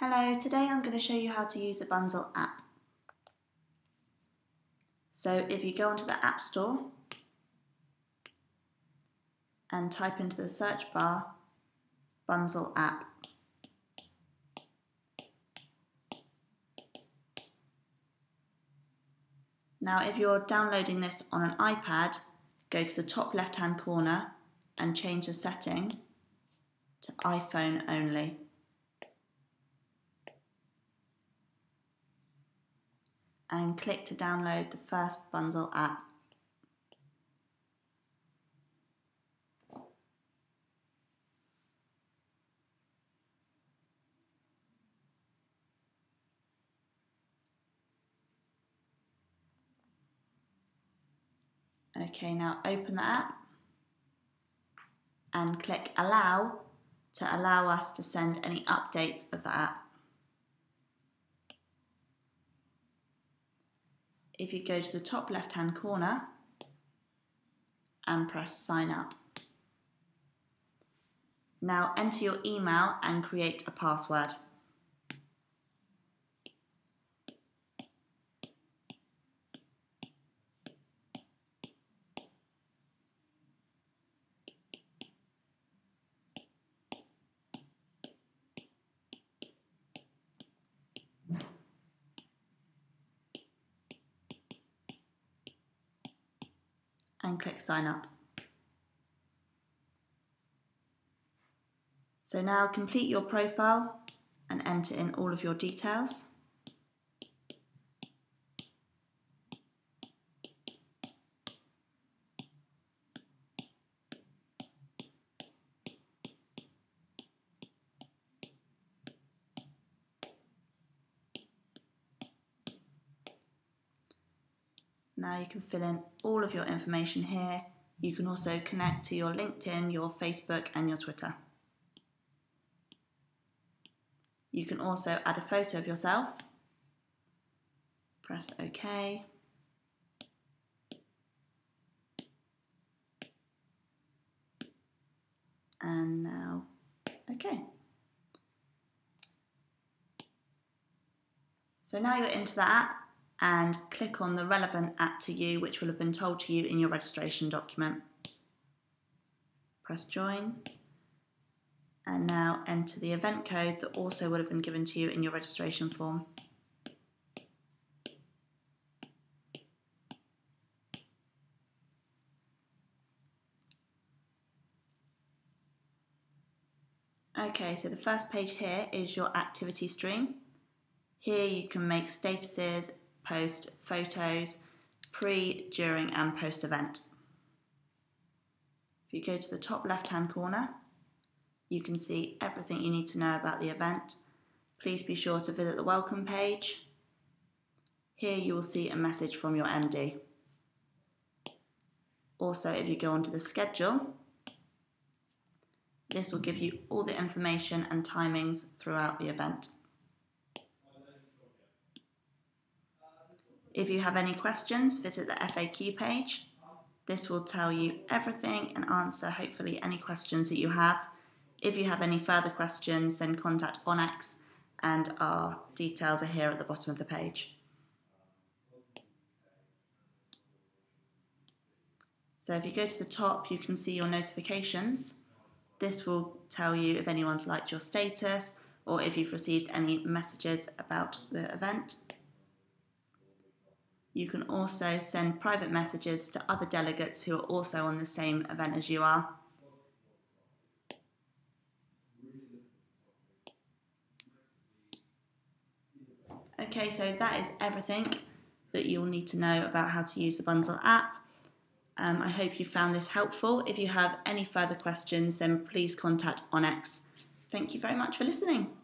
Hello, today I'm going to show you how to use the Bunzl app. So if you go onto the App Store and type into the search bar Bunzl app. Now if you're downloading this on an iPad, go to the top left hand corner and change the setting to iPhone only. And click to download the first Bunzl app. Okay, now open the app and click allow to allow us to send any updates of the app. If you go to the top left hand corner and press sign up. Now enter your email and create a password. And click sign up. So now complete your profile and enter in all of your details. Now you can fill in all of your information here. You can also connect to your LinkedIn, your Facebook and your Twitter. You can also add a photo of yourself. Press OK. And now, OK. So now you're into the app and click on the relevant app to you, which will have been told to you in your registration document. Press join and now enter the event code that also would have been given to you in your registration form. Okay, so the first page here is your activity stream. Here you can make statuses post photos pre, during and post event. If you go to the top left hand corner, you can see everything you need to know about the event. Please be sure to visit the welcome page. Here you will see a message from your MD. Also, if you go onto the schedule, this will give you all the information and timings throughout the event. If you have any questions, visit the FAQ page. This will tell you everything and answer hopefully any questions that you have. If you have any further questions, then contact Onyx and our details are here at the bottom of the page. So if you go to the top, you can see your notifications. This will tell you if anyone's liked your status or if you've received any messages about the event. You can also send private messages to other delegates who are also on the same event as you are. Okay, so that is everything that you'll need to know about how to use the Bunzl app. Um, I hope you found this helpful. If you have any further questions, then please contact Onyx. Thank you very much for listening.